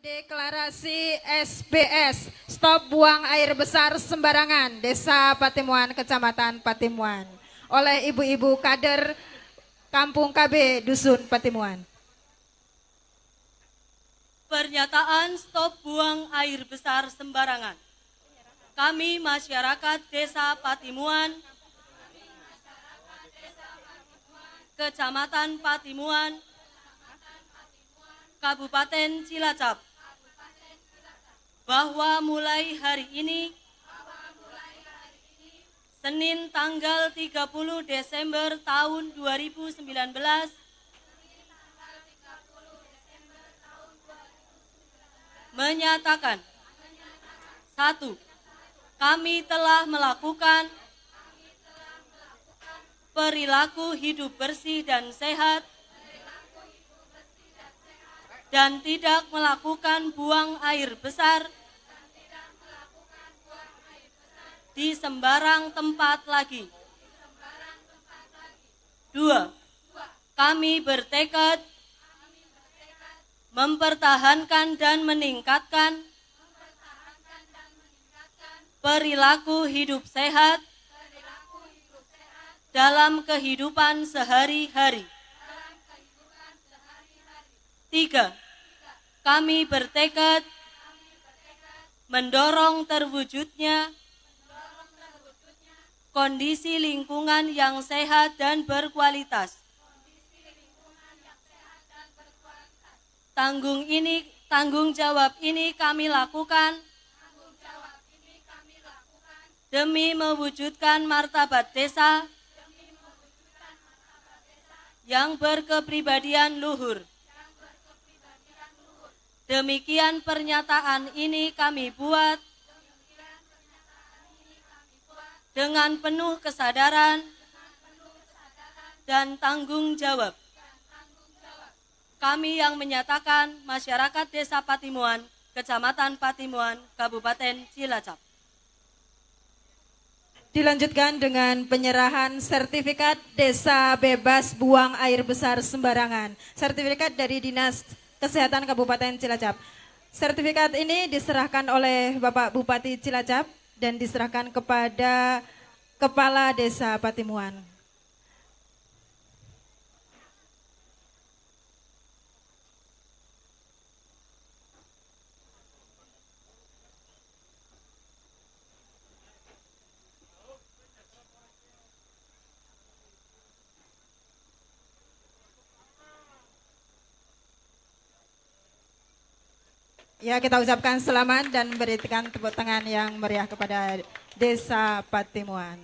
deklarasi SBS Stop Buang Air Besar Sembarangan Desa Patimuan Kecamatan Patimuan oleh ibu-ibu kader Kampung KB Dusun Patimuan. Pernyataan stop buang air besar sembarangan. Kami masyarakat Desa Patimuan, Kecamatan Patimuan, Kabupaten Cilacap, bahwa mulai hari ini, Senin tanggal 30 Desember tahun 2019, menyatakan satu kami telah melakukan perilaku hidup bersih dan sehat dan tidak melakukan buang air besar. Di sembarang tempat lagi. Dua, kami bertekad mempertahankan dan meningkatkan perilaku hidup sehat dalam kehidupan sehari-hari. Tiga, kami bertekad mendorong terwujudnya kondisi lingkungan yang sehat dan berkualitas Tanggung ini, tanggung jawab ini kami lakukan demi mewujudkan martabat desa yang berkepribadian luhur. Demikian pernyataan ini kami buat dengan penuh kesadaran dan tanggung jawab kami yang menyatakan masyarakat Desa Patimuan, Kecamatan Patimuan, Kabupaten Cilacap. Dilanjutkan dengan penyerahan sertifikat Desa Bebas Buang Air Besar Sembarangan. Sertifikat dari Dinas Kesehatan Kabupaten Cilacap. Sertifikat ini diserahkan oleh Bapak Bupati Cilacap dan diserahkan kepada Kepala Desa Patimuan. Ya kita ucapkan selamat dan berikan tepuk tangan yang meriah kepada Desa Patimuan.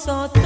saat